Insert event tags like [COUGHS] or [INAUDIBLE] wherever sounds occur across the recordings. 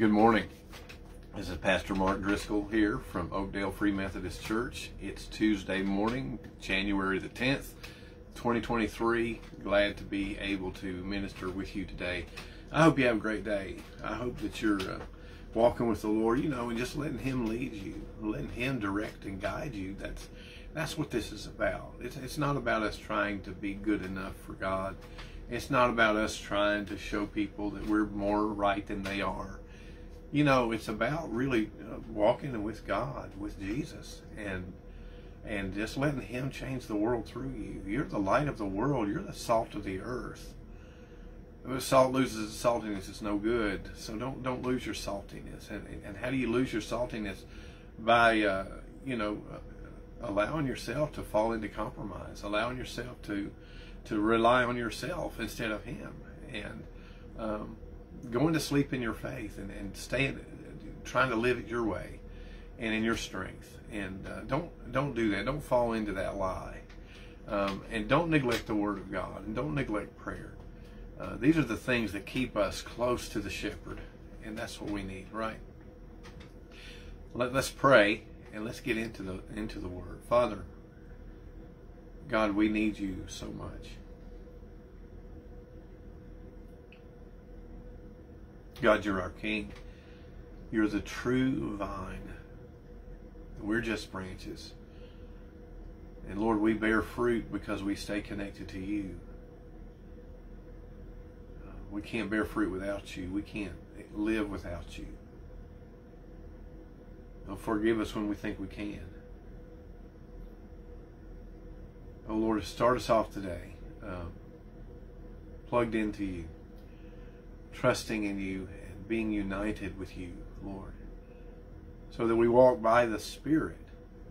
Good morning. This is Pastor Mark Driskill here from Oakdale Free Methodist Church. It's Tuesday morning, January the 10th, 2023. Glad to be able to minister with you today. I hope you have a great day. I hope that you're uh, walking with the Lord, you know, and just letting Him lead you, letting Him direct and guide you. That's that's what this is about. It's, it's not about us trying to be good enough for God. It's not about us trying to show people that we're more right than they are. You know, it's about really uh, walking with God, with Jesus, and and just letting Him change the world through you. You're the light of the world. You're the salt of the earth. If salt loses its saltiness, it's no good. So don't don't lose your saltiness. And and how do you lose your saltiness? By uh, you know uh, allowing yourself to fall into compromise, allowing yourself to to rely on yourself instead of Him, and um, going to sleep in your faith and, and staying, trying to live it your way and in your strength. And uh, don't don't do that. Don't fall into that lie. Um, and don't neglect the Word of God. And don't neglect prayer. Uh, these are the things that keep us close to the Shepherd, and that's what we need, right? Let, let's pray and let's get into the into the Word. Father, God, we need you so much. God, you're our King. You're the true vine. We're just branches. And Lord, we bear fruit because we stay connected to you. Uh, we can't bear fruit without you. We can't live without you. Don't forgive us when we think we can. Oh Lord, start us off today um, plugged into you, trusting in you, and being united with you, Lord, so that we walk by the Spirit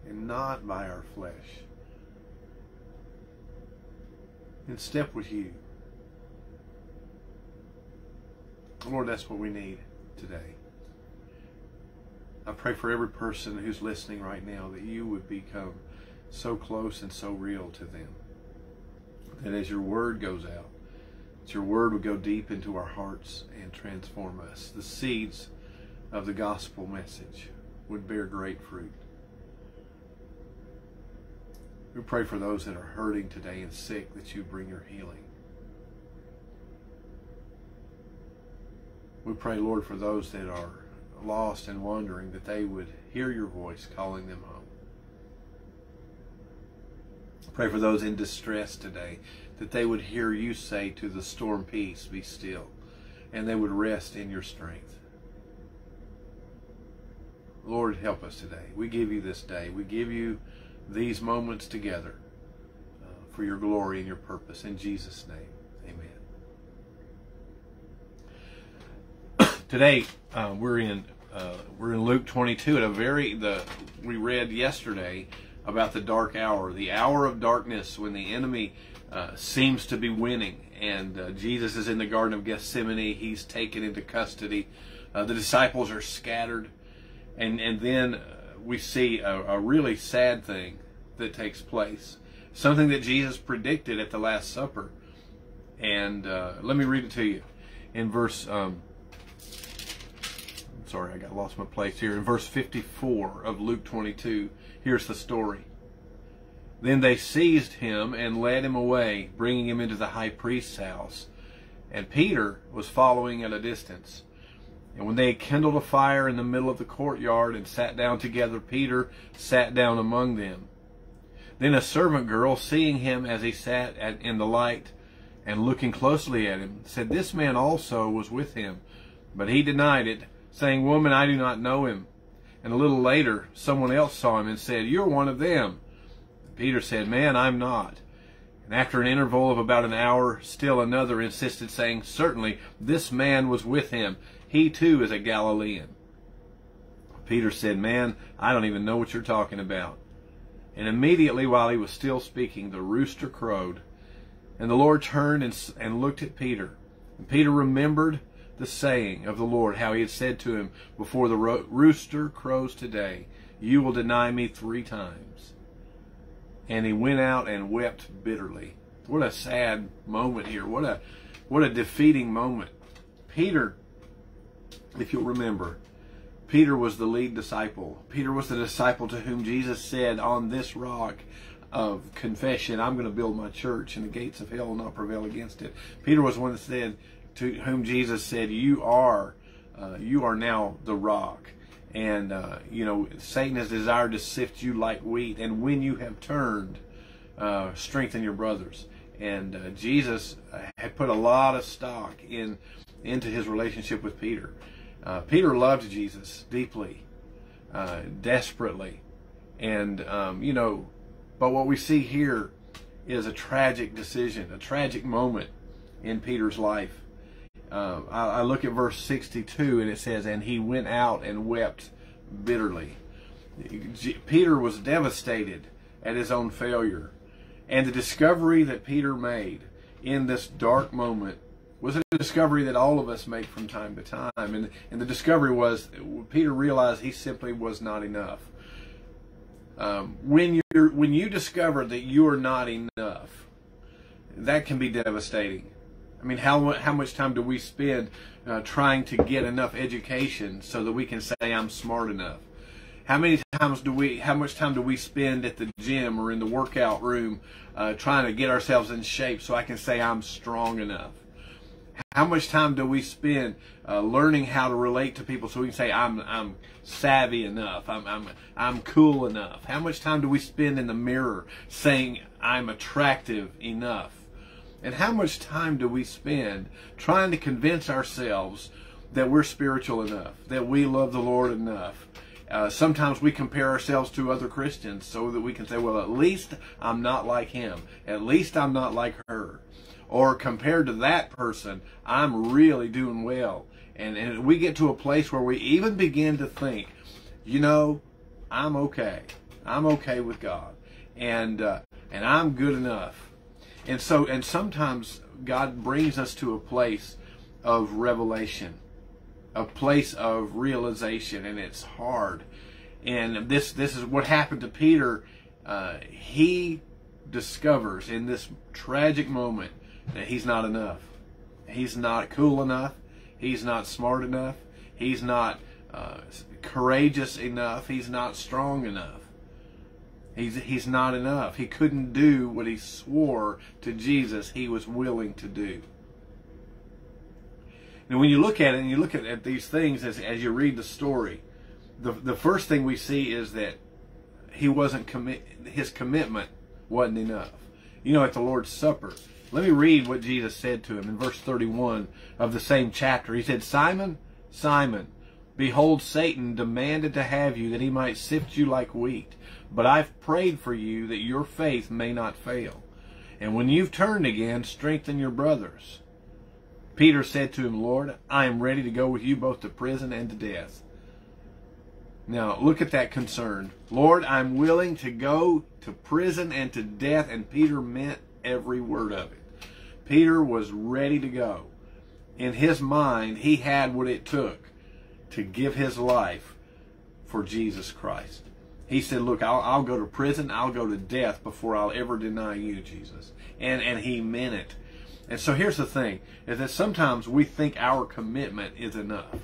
and not by our flesh. In step with you. Lord, that's what we need today. I pray for every person who's listening right now that you would become so close and so real to them. That as your word goes out, your word would go deep into our hearts and transform us. The seeds of the gospel message would bear great fruit. We pray for those that are hurting today and sick that you bring your healing. We pray, Lord, for those that are lost and wandering that they would hear your voice calling them home. Pray for those in distress today that they would hear you say to the storm, Peace, be still, and they would rest in your strength. Lord, help us today. We give you this day. We give you these moments together uh, for your glory and your purpose. In Jesus' name, amen. [COUGHS] today, uh, we're in uh, we're in Luke 22 at a very the we read yesterday about the dark hour, the hour of darkness when the enemy uh, seems to be winning. And uh, Jesus is in the Garden of Gethsemane. He's taken into custody. Uh, the disciples are scattered. And, and then uh, we see a, a, really sad thing that takes place. Something that Jesus predicted at the Last Supper. And uh, let me read it to you. In verse, um, sorry, I got lost my place here. In verse 54 of Luke 22, Here's the story. Then they seized him and led him away, bringing him into the high priest's house. And Peter was following at a distance. And when they had kindled a fire in the middle of the courtyard and sat down together, Peter sat down among them. Then a servant girl, seeing him as he sat at, in the light and looking closely at him, said, This man also was with him. But he denied it, saying, Woman, I do not know him. And a little later, someone else saw him and said, You're one of them. Peter said, Man, I'm not. And after an interval of about an hour, still another insisted, saying, Certainly, this man was with him. He too is a Galilean. Peter said, Man, I don't even know what you're talking about. And immediately while he was still speaking, the rooster crowed. And the Lord turned and, and looked at Peter. And Peter remembered the saying of the Lord, how he had said to him, Before the ro- rooster crows today, you will deny me three times. And he went out and wept bitterly. What a sad moment here. What a what a defeating moment. Peter if you'll remember, Peter was the lead disciple. Peter was the disciple to whom Jesus said, On this rock of confession, I'm going to build my church, and the gates of hell will not prevail against it. Peter was one that said, to whom Jesus said, You are, uh, you are now the rock. And, uh, you know, Satan has desired to sift you like wheat. And when you have turned, uh, strengthen your brothers. And uh, Jesus had put a lot of stock in into his relationship with Peter. Uh, Peter loved Jesus deeply, uh, desperately, and um, you know, but what we see here is a tragic decision, a tragic moment in Peter's life. Uh, I, I look at verse 62 and it says, And he went out and wept bitterly. Peter was devastated at his own failure. And the discovery that Peter made in this dark moment was a discovery that all of us make from time to time. And, and the discovery was Peter realized he simply was not enough. Um, when you when you discover that you are not enough, that can be devastating. I mean, how how much time do we spend uh, trying to get enough education so that we can say I'm smart enough? How many times do we? How much time do we spend at the gym or in the workout room uh, trying to get ourselves in shape so I can say I'm strong enough? How much time do we spend uh, learning how to relate to people so we can say I'm I'm savvy enough, I'm I'm I'm cool enough? How much time do we spend in the mirror saying I'm attractive enough? And how much time do we spend trying to convince ourselves that we're spiritual enough, that we love the Lord enough? Uh, sometimes we compare ourselves to other Christians so that we can say, well, at least I'm not like him. At least I'm not like her. Or compared to that person, I'm really doing well. And, and we get to a place where we even begin to think, you know, I'm okay. I'm okay with God. And, uh, and I'm good enough and so, and sometimes God brings us to a place of revelation, a place of realization, and it's hard. And this, this is what happened to Peter. Uh, he discovers in this tragic moment that he's not enough. He's not cool enough. He's not smart enough. He's not uh, courageous enough. He's not strong enough. He's, he's not enough. He couldn't do what he swore to Jesus he was willing to do. And when you look at it and you look at, at these things as, as you read the story, the, the first thing we see is that he wasn't commit, his commitment wasn't enough. You know, at the Lord's Supper, let me read what Jesus said to him in verse 31 of the same chapter. He said, Simon, Simon, behold, Satan demanded to have you that he might sift you like wheat. But I've prayed for you that your faith may not fail. And when you've turned again, strengthen your brothers. Peter said to him, Lord, I am ready to go with you both to prison and to death. Now, look at that concern. Lord, I'm willing to go to prison and to death. And Peter meant every word of it. Peter was ready to go. In his mind, he had what it took to give his life for Jesus Christ. He said, look, I'll, I'll go to prison, I'll go to death before I'll ever deny you, Jesus. And, and he meant it. And so here's the thing, is that sometimes we think our commitment is enough.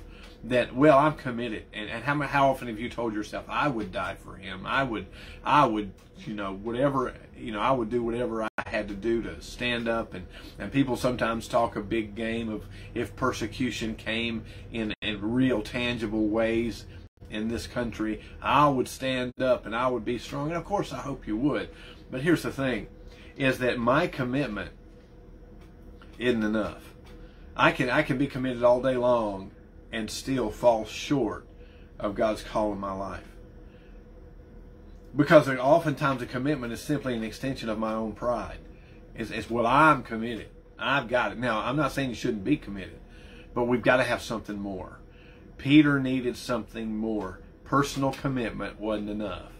That, well, I'm committed. And, and how, how often have you told yourself, I would die for him. I would, I would, you know, whatever, you know, I would do whatever I had to do to stand up. And, and people sometimes talk a big game of if persecution came in, in real tangible ways, in this country, I would stand up and I would be strong. And of course, I hope you would. But here's the thing is that my commitment isn't enough. I can I can be committed all day long and still fall short of God's call in my life. Because oftentimes a commitment is simply an extension of my own pride. It's, it's well, I'm committed. I've got it. Now, I'm not saying you shouldn't be committed, but we've got to have something more. Peter needed something more. Personal commitment wasn't enough.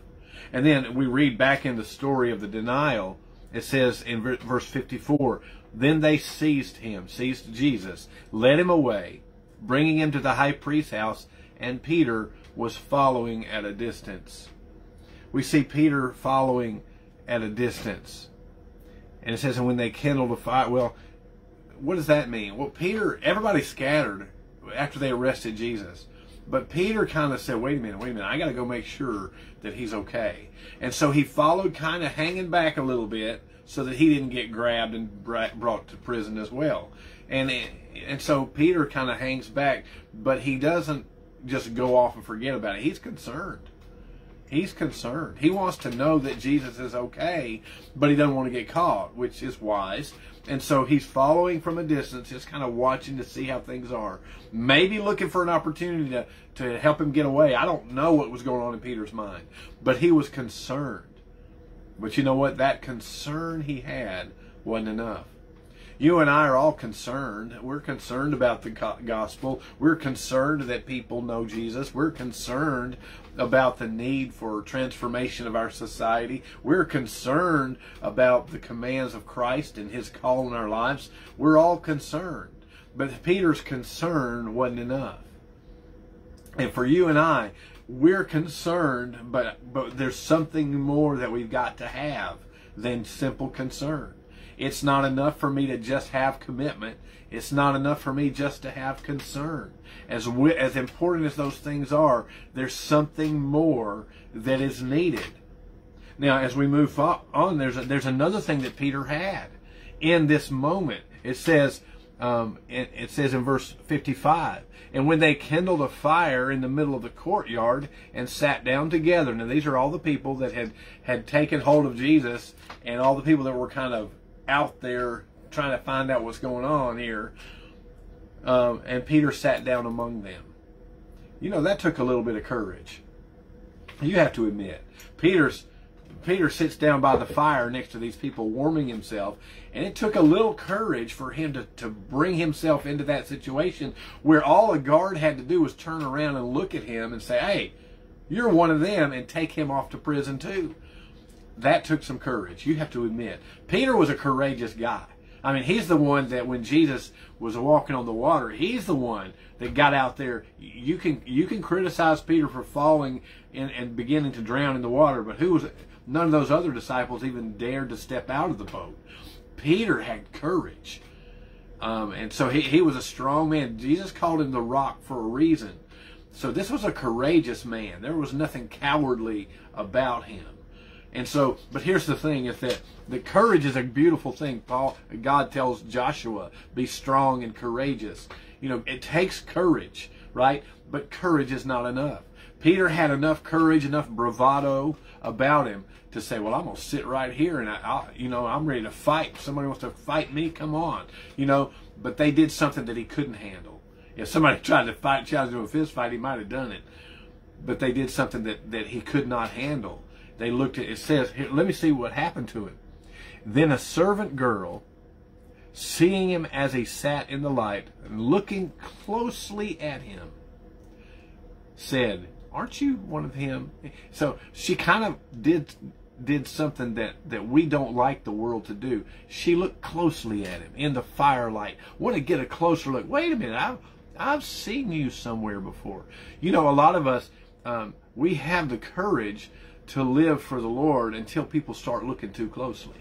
And then we read back in the story of the denial, it says in verse 54, Then they seized him, seized Jesus, led him away, bringing him to the high priest's house, and Peter was following at a distance. We see Peter following at a distance. And it says, and when they kindled a fire, well, what does that mean? Well, Peter, everybody scattered after they arrested Jesus. But Peter kind of said, wait a minute, wait a minute, I got to go make sure that he's okay. And so he followed, kind of hanging back a little bit so that he didn't get grabbed and brought to prison as well. And, and so Peter kind of hangs back, but he doesn't just go off and forget about it. He's concerned. He's concerned. He wants to know that Jesus is okay, but he doesn't want to get caught, which is wise. And so he's following from a distance, just kind of watching to see how things are. Maybe looking for an opportunity to, to help him get away. I don't know what was going on in Peter's mind, but he was concerned. But you know what? That concern he had wasn't enough you and I are all concerned. We're concerned about the gospel. We're concerned that people know Jesus. We're concerned about the need for transformation of our society. We're concerned about the commands of Christ and his call in our lives. We're all concerned. But Peter's concern wasn't enough. And for you and I, we're concerned, but but there's something more that we've got to have than simple concern. It's not enough for me to just have commitment. It's not enough for me just to have concern. As as important as those things are, there's something more that is needed. Now, as we move on, there's a, there's another thing that Peter had in this moment. It says, um, it, it says in verse 55, and when they kindled a fire in the middle of the courtyard and sat down together. Now, these are all the people that had had taken hold of Jesus, and all the people that were kind of out there trying to find out what's going on here. Um, and Peter sat down among them. You know, that took a little bit of courage. You have to admit. Peter's Peter sits down by the fire next to these people warming himself, and it took a little courage for him to, to bring himself into that situation where all a guard had to do was turn around and look at him and say, Hey, you're one of them, and take him off to prison too that took some courage. You have to admit. Peter was a courageous guy. I mean, he's the one that when Jesus was walking on the water, he's the one that got out there. You can you can criticize Peter for falling and, and beginning to drown in the water, but who was none of those other disciples even dared to step out of the boat. Peter had courage. Um, and so he, he was a strong man. Jesus called him the rock for a reason. So this was a courageous man. There was nothing cowardly about him. And so, but here's the thing: is that the courage is a beautiful thing. Paul, God tells Joshua, "Be strong and courageous." You know, it takes courage, right? But courage is not enough. Peter had enough courage, enough bravado about him to say, "Well, I'm gonna sit right here, and I, I, you know, I'm ready to fight. If somebody wants to fight me, come on." You know, but they did something that he couldn't handle. If somebody [LAUGHS] tried to fight, challenge him a fist fight, he might have done it. But they did something that, that he could not handle they looked at it says here, let me see what happened to him. Then a servant girl seeing him as he sat in the light and looking closely at him said aren't you one of him? So she kind of did did something that that we don't like the world to do. She looked closely at him in the firelight. Want to get a closer look. Wait a minute. I've i've seen you somewhere before. You know a lot of us um, we have the courage to live for the Lord until people start looking too closely.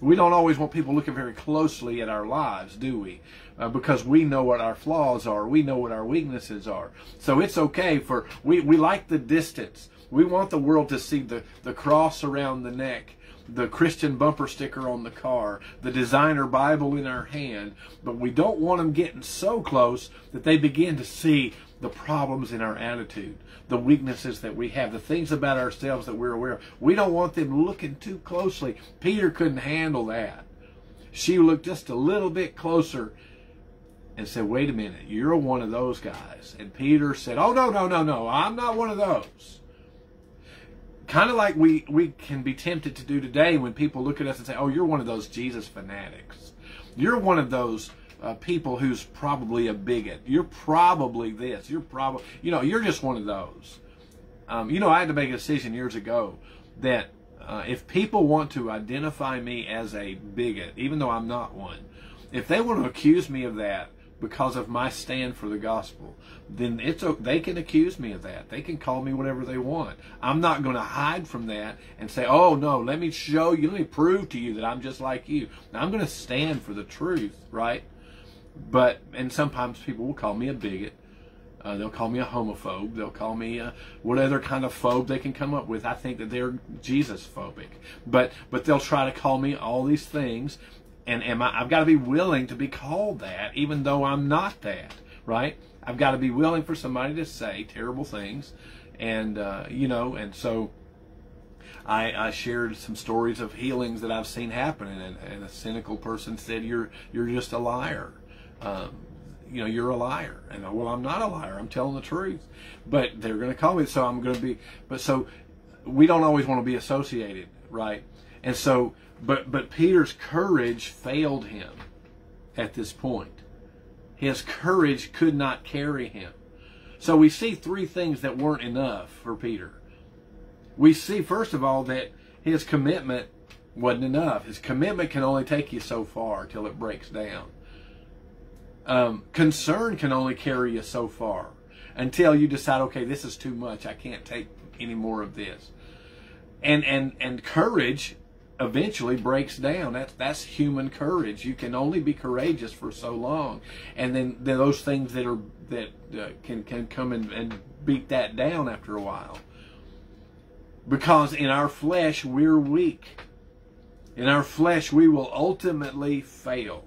We don't always want people looking very closely at our lives, do we? Uh, because we know what our flaws are. We know what our weaknesses are. So it's okay for, we, we like the distance. We want the world to see the, the cross around the neck, the Christian bumper sticker on the car, the designer Bible in our hand, but we don't want them getting so close that they begin to see the problems in our attitude, the weaknesses that we have, the things about ourselves that we're aware of. We don't want them looking too closely. Peter couldn't handle that. She looked just a little bit closer and said, Wait a minute, you're one of those guys. And Peter said, Oh, no, no, no, no, I'm not one of those. Kind of like we, we can be tempted to do today when people look at us and say, Oh, you're one of those Jesus fanatics. You're one of those uh, people who's probably a bigot. You're probably this. You're probably, you know, you're just one of those. Um, you know, I had to make a decision years ago that uh, if people want to identify me as a bigot, even though I'm not one, if they want to accuse me of that because of my stand for the gospel, then it's they can accuse me of that. They can call me whatever they want. I'm not going to hide from that and say, "Oh no, let me show you, let me prove to you that I'm just like you." Now, I'm going to stand for the truth, right? but and sometimes people will call me a bigot. Uh, they'll call me a homophobe. They'll call me a, what other kind of phobe they can come up with. I think that they're Jesus phobic, but but they'll try to call me all these things, and am I, I've got to be willing to be called that, even though I'm not that, right? I've got to be willing for somebody to say terrible things, and uh, you know, and so I, I, shared some stories of healings that I've seen happen, and, and a cynical person said, "You're you're just a liar." Um, you know, you're a liar. And well, I'm not a liar. I'm telling the truth. But they're going to call me, so I'm going to be. But so we don't always want to be associated, right? And so, but but Peter's courage failed him at this point. His courage could not carry him. So we see three things that weren't enough for Peter. We see first of all that his commitment wasn't enough. His commitment can only take you so far till it breaks down. Um, concern can only carry you so far until you decide, okay, this is too much. I can't take any more of this. And and and courage eventually breaks down. That's that's human courage. You can only be courageous for so long, and then, then those things that are that uh, can can come and, and beat that down after a while. Because in our flesh we're weak. In our flesh we will ultimately fail.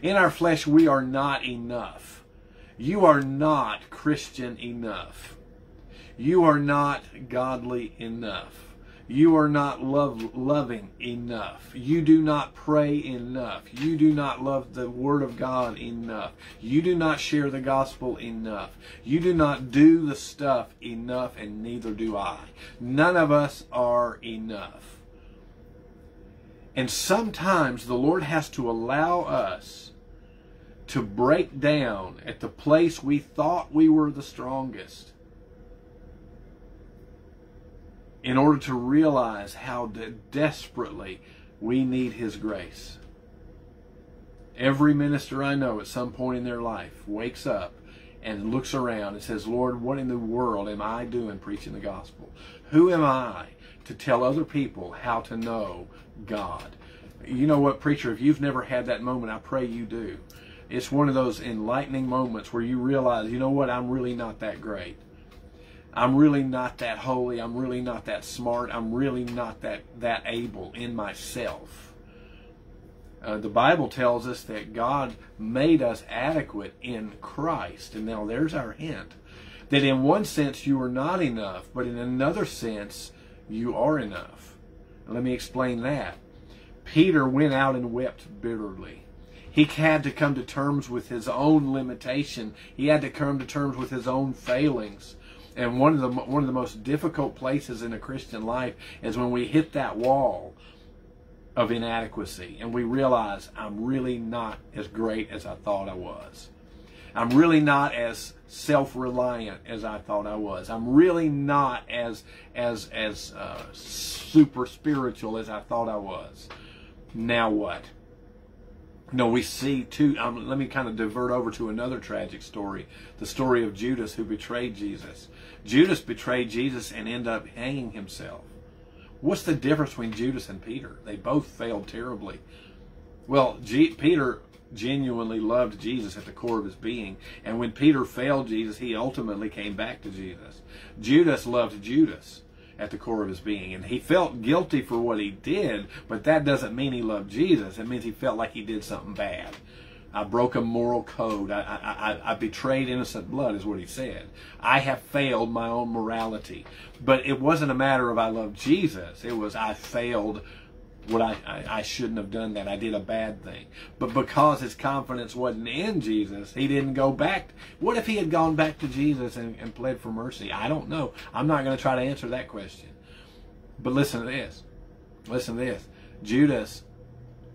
In our flesh, we are not enough. You are not Christian enough. You are not godly enough. You are not love, loving enough. You do not pray enough. You do not love the Word of God enough. You do not share the gospel enough. You do not do the stuff enough, and neither do I. None of us are enough. And sometimes the Lord has to allow us to break down at the place we thought we were the strongest in order to realize how de- desperately we need His grace. Every minister I know at some point in their life wakes up and looks around and says, Lord, what in the world am I doing preaching the gospel? Who am I to tell other people how to know God? You know what, preacher, if you've never had that moment, I pray you do. It's one of those enlightening moments where you realize, you know what, I'm really not that great. I'm really not that holy. I'm really not that smart. I'm really not that, that able in myself. Uh, the Bible tells us that God made us adequate in Christ. And now there's our hint. That in one sense you are not enough, but in another sense you are enough. Let me explain that. Peter went out and wept bitterly. He had to come to terms with his own limitation. He had to come to terms with his own failings. And one of the one of the most difficult places in a Christian life is when we hit that wall of inadequacy and we realize I'm really not as great as I thought I was. I'm really not as self-reliant as I thought I was. I'm really not as as as uh, super spiritual as I thought I was. Now what? No, we see too. Um, let me kind of divert over to another tragic story the story of Judas who betrayed Jesus. Judas betrayed Jesus and ended up hanging himself. What's the difference between Judas and Peter? They both failed terribly. Well, G- Peter genuinely loved Jesus at the core of his being, and when Peter failed Jesus, he ultimately came back to Jesus. Judas loved Judas at the core of his being. And he felt guilty for what he did, but that doesn't mean he loved Jesus. It means he felt like he did something bad. I broke a moral code. I, I, I, betrayed innocent blood, is what he said. I have failed my own morality. But it wasn't a matter of I love Jesus. It was I failed what I, I, I, shouldn't have done that. I did a bad thing. But because his confidence wasn't in Jesus, he didn't go back. What if he had gone back to Jesus and, and pled for mercy? I don't know. I'm not going to try to answer that question. But listen to this. Listen to this. Judas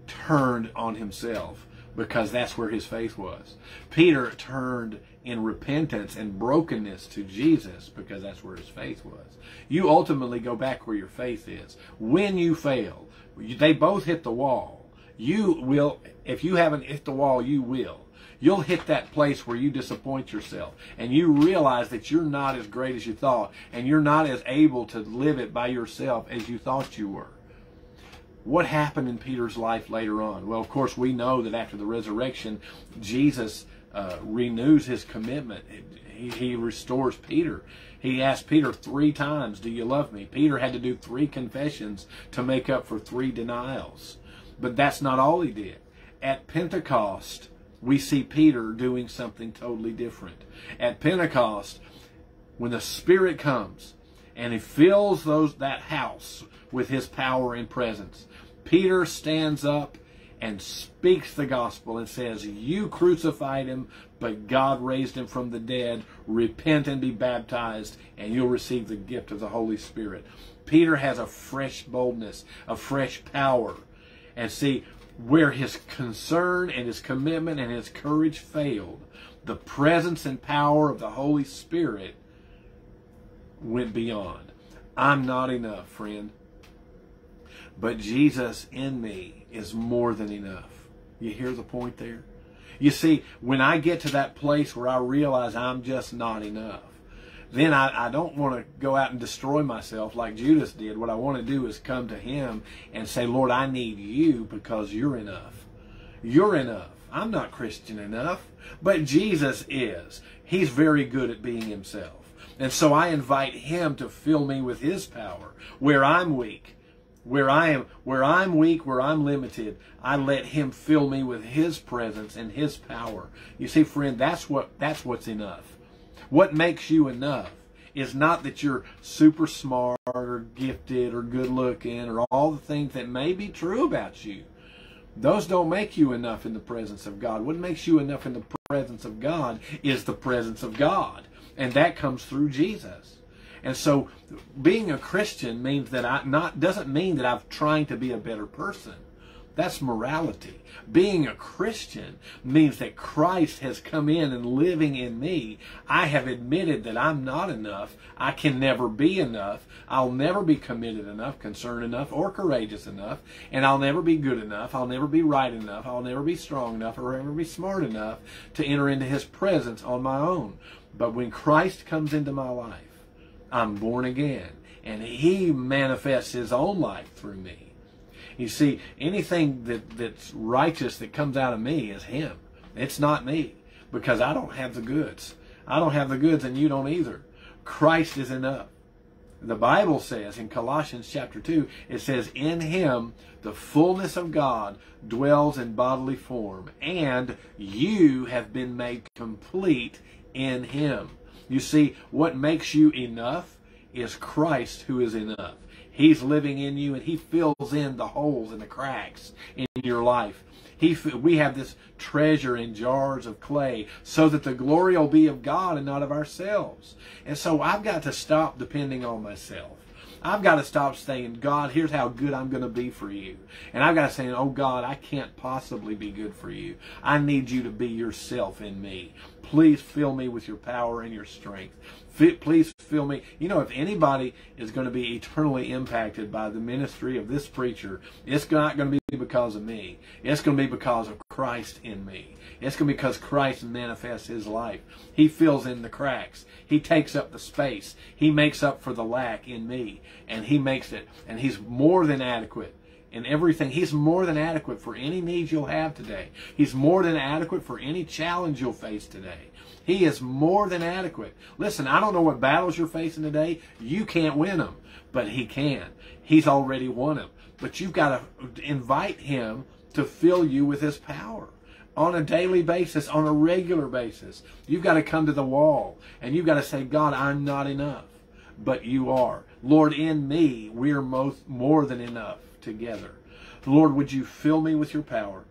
turned on himself because that's where his faith was. Peter turned in repentance and brokenness to Jesus because that's where his faith was. You ultimately go back where your faith is. When you fail, they both hit the wall. You will, if you haven't hit the wall, you will. You'll hit that place where you disappoint yourself and you realize that you're not as great as you thought and you're not as able to live it by yourself as you thought you were. What happened in Peter's life later on? Well, of course, we know that after the resurrection, Jesus uh, renews his commitment. He, he restores Peter. He asked Peter three times, Do you love me? Peter had to do three confessions to make up for three denials. But that's not all he did. At Pentecost, we see Peter doing something totally different. At Pentecost, when the Spirit comes and he fills those that house with his power and presence, Peter stands up and speaks the gospel and says, You crucified him, but God raised him from the dead. Repent and be baptized, and you'll receive the gift of the Holy Spirit. Peter has a fresh boldness, a fresh power. And see, where his concern and his commitment and his courage failed, the presence and power of the Holy Spirit went beyond. I'm not enough, friend. But Jesus in me is more than enough. You hear the point there? You see, when I get to that place where I realize I'm just not enough, then I, I don't want to go out and destroy myself like Judas did. What I want to do is come to him and say, Lord, I need you because you're enough. You're enough. I'm not Christian enough, but Jesus is. He's very good at being himself. And so I invite him to fill me with his power where I'm weak where I am where I'm weak, where I'm limited, I let him fill me with his presence and his power. You see, friend, that's what that's what's enough. What makes you enough is not that you're super smart or gifted or good looking or all the things that may be true about you. Those don't make you enough in the presence of God. What makes you enough in the presence of God is the presence of God. And that comes through Jesus. And so being a Christian means that I not doesn't mean that I'm trying to be a better person. That's morality. Being a Christian means that Christ has come in and living in me. I have admitted that I'm not enough. I can never be enough. I'll never be committed enough, concerned enough, or courageous enough. And I'll never be good enough. I'll never be right enough. I'll never be strong enough or ever be smart enough to enter into His presence on my own. But when Christ comes into my life, I'm born again. And He manifests His own life through me. You see, anything that, that's righteous that comes out of me is Him. It's not me because I don't have the goods. I don't have the goods and you don't either. Christ is enough. The Bible says in Colossians chapter 2, it says, In him the fullness of God dwells in bodily form, and you have been made complete in him. You see, what makes you enough is Christ who is enough. He's living in you and he fills in the holes and the cracks in your life. He, we have this treasure in jars of clay so that the glory will be of God and not of ourselves. And so I've got to stop depending on myself. I've got to stop saying, God, here's how good I'm going to be for you. And I've got to say, oh God, I can't possibly be good for you. I need you to be yourself in me. Please fill me with your power and your strength. Please fill me. You know, if anybody is going to be eternally impacted by the ministry of this preacher, it's not going to be because of me. It's going to be because of Christ in me. It's going to be because Christ manifests his life. He fills in the cracks. He takes up the space. He makes up for the lack in me. And he makes it. And he's more than adequate in everything. He's more than adequate for any needs you'll have today. He's more than adequate for any challenge you'll face today. He is more than adequate. Listen, I don't know what battles you're facing today. You can't win them, but He can. He's already won them. But you've got to invite Him to fill you with His power on a daily basis, on a regular basis. You've got to come to the wall and you've got to say, God, I'm not enough, but you are. Lord, in me, we're most, more than enough together. Lord, would you fill me with your power?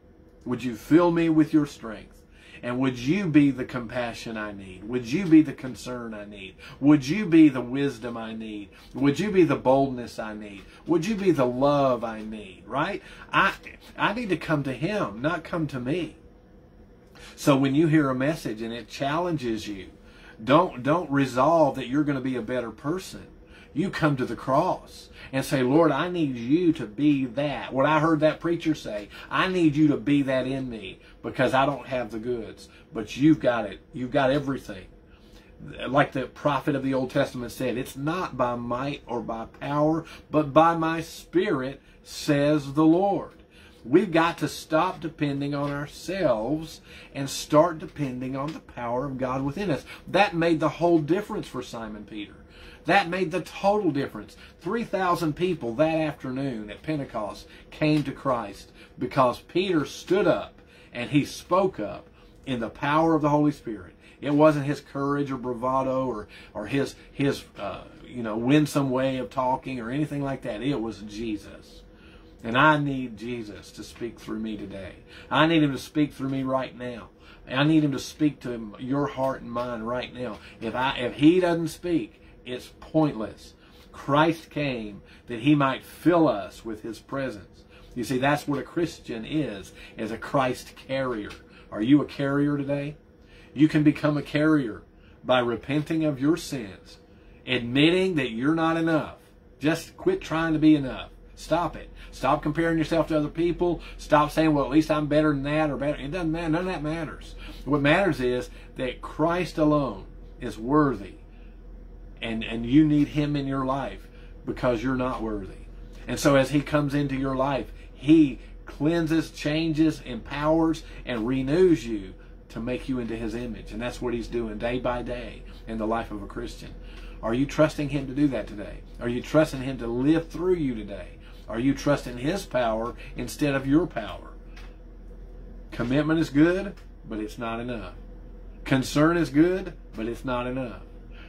Would you fill me with your strength? And would you be the compassion I need? Would you be the concern I need? Would you be the wisdom I need? Would you be the boldness I need? Would you be the love I need? Right? I I need to come to him, not come to me. So when you hear a message and it challenges you, don't don't resolve that you're going to be a better person. You come to the cross and say, Lord, I need you to be that. What I heard that preacher say, I need you to be that in me because I don't have the goods, but you've got it. You've got everything. like the prophet of the Old Testament said, it's not by might or by power, but by my spirit, says the Lord. We've got to stop depending on ourselves and start depending on the power of God within us. That made the whole difference for Simon Peter. That made the total difference. 3,000 people that afternoon at Pentecost came to Christ because Peter stood up and he spoke up in the power of the Holy Spirit. It wasn't his courage or bravado or, or his, his uh, you know, winsome way of talking or anything like that. It was Jesus. And I need Jesus to speak through me today. I need him to speak through me right now. I need him to speak to your heart and mind right now. If I if he doesn't speak, it's pointless. Christ came that he might fill us with his presence. You see, that's what a Christian is, is a Christ carrier. Are you a carrier today? You can become a carrier by repenting of your sins, admitting that you're not enough. Just quit trying to be enough. Stop it. Stop comparing yourself to other people. Stop saying, well, at least I'm better than that or better. It doesn't matter. None of that matters. What matters is that Christ alone is worthy. And, and you need him in your life because you're not worthy. And so as he comes into your life, he cleanses, changes, empowers, and renews you to make you into his image. And that's what he's doing day by day in the life of a Christian. Are you trusting him to do that today? Are you trusting him to live through you today? Are you trusting His power instead of your power? Commitment is good, but it's not enough. Concern is good, but it's not enough.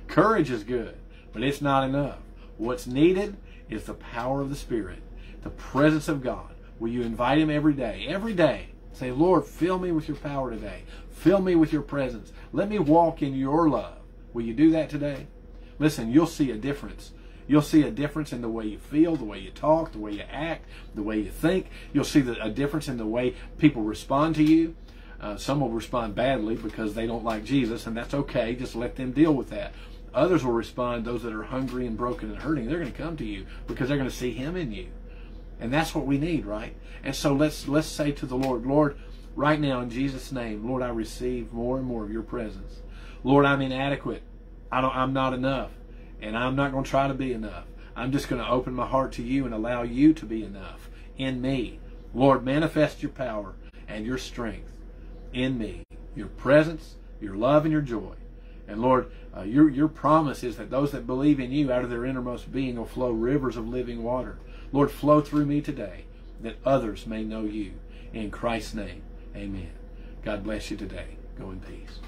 Courage is good, but it's not enough. What's needed is the power of the Spirit, the presence of God. Will you invite Him every day? Every day. Say, Lord, fill me with your power today. Fill me with your presence. Let me walk in your love. Will you do that today? Listen, you'll see a difference You'll see a difference in the way you feel, the way you talk, the way you act, the way you think. You'll see the, a difference in the way people respond to you. Uh, some will respond badly because they don't like Jesus, and that's okay. Just let them deal with that. Others will respond, those that are hungry and broken and hurting, they're going to come to you because they're going to see Him in you. And that's what we need, right? And so let's let's say to the Lord, Lord, right now in Jesus' name, Lord, I receive more and more of your presence. Lord, I'm inadequate. I don't I'm not enough. And I'm not going to try to be enough. I'm just going to open my heart to you and allow you to be enough in me. Lord, manifest your power and your strength in me, your presence, your love, and your joy. And Lord, uh, your, your promise is that those that believe in you out of their innermost being will flow rivers of living water. Lord, flow through me today that others may know you. In Christ's name, amen. God bless you today. Go in peace.